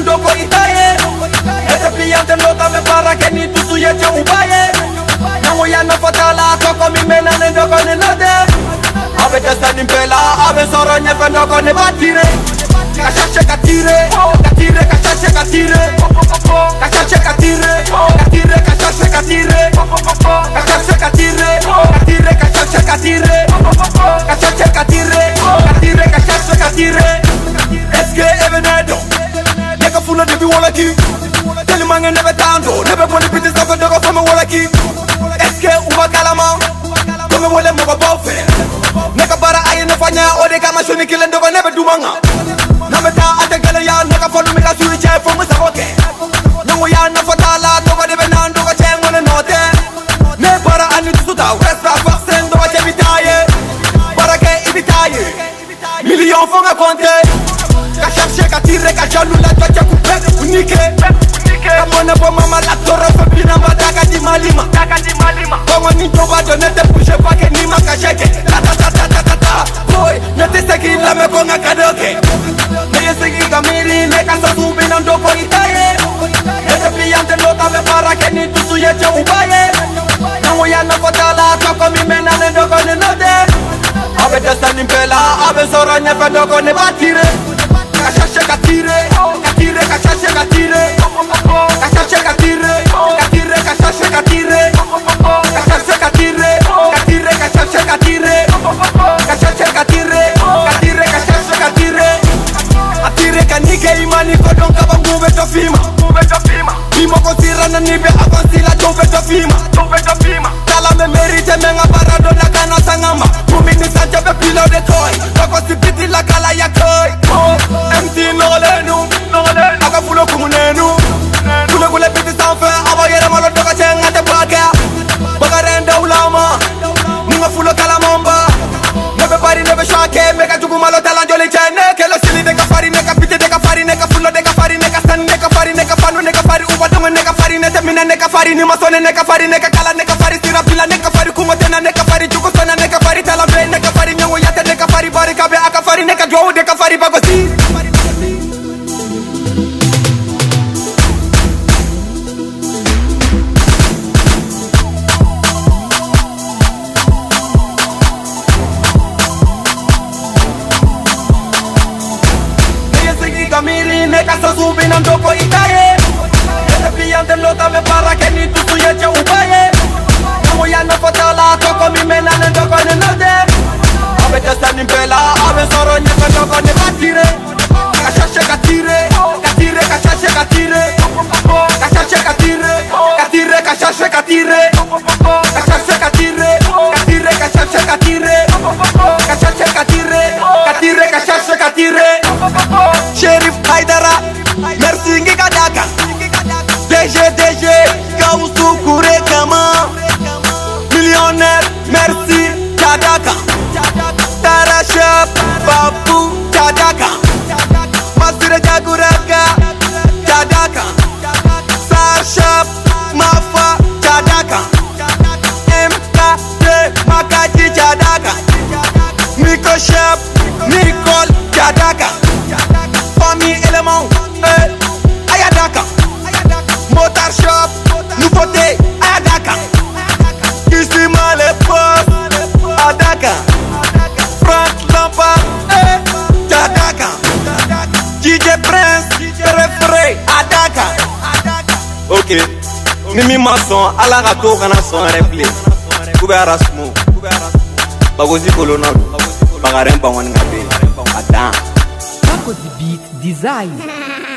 ndoko itaye ete piyante lota me para ke ni tusu yeche ubaye nafatala toko mimena ne ndoko ne nade abe testa ni mpela abe soro nyefe ndoko ne batire kashashe katire katire kashashe katire kashashe katire katire kashashe katire kashashe katire katire kashashe katire kashashe katire neka fula debi wala ki telimange nebe tando nebe boni piti sako dogo fome wala ki eske uba kalama. Kome wale mogo bofe neka bara aye nefanya ode kama shoni kile ndogo nebe dumanga nameta ate gele ya neka fonu mika suyi che fomu saboke nangu ya nafatala dogo debe nan dogo che ngone note ne bara ani tusuta westra faksen dogo che bitaye bara ke ibitaye million fonga konte ka kasharsie katire kajalula toke kupek unike kamone bomama la toro fepina madaka di malima. Kongo ni tobado nete pushe pake nima kasheke tatatatatata boy nete seki lame konga kadoke neye seki kamiri neka sasubina ndoko itaye nete piyante notame parake ni tusu yete ubaye nango yanokotala toko mimenane ndoko ni note. Abe destani mpela abe soro nyefe ndoko ni batire kashashe gatire gatire kashashe gatire kashashe gatire gatire kashashe gatire kashashe gatire gatire kashashe gatire kashashe gatire gatire kashashe gatire atire kanike imani kodonka bangube tofima bimo kosirana nibe akonsila jombe tofima fulo kumunenu kule kule piti sanfɛ aba yɛrɛma lo dɔgɔ cɛ ŋa tɛ baka bagarɛn dawulama ni ŋa fulo kalamamba ne be bari ne be shake me ka juguma lo talan joli cɛ ne sili de ka fari ne ka piti de ka fari ne ka fulo de ka fari ne ka sani ka fari ne ka fanu ne ka fari uba dongo ne ka fari ne tɛ minɛ ka fari ni ma ne ka fari ne ka kala ne ka fari sira bila ne ka fari kungo tɛna ne ka fari jugu sɔnna ne ka fari talanbe ne ka fari ɲɛngo yatɛ ne ka fari barika be a ka fari ne ka duwawu de ka fari bagosi kamili ne kasa subi na ndoko itaye ete piyante lota me para ke ni tusu yeche ubaye chef, Miracle Kadaka. Famille élément, euh, Ayadaka. Motar shop, nouveauté, Ayadaka. Justement les postes, Adaka. Franck Lampa, euh, Kadaka. DJ Prince, préféré, Adaka. Ok, Mimi Masson, Alagato, Ganasson, Replay. Kuberasmo, Bagosi Colonado. bagareng bangwane ngapeng atang kakodibit design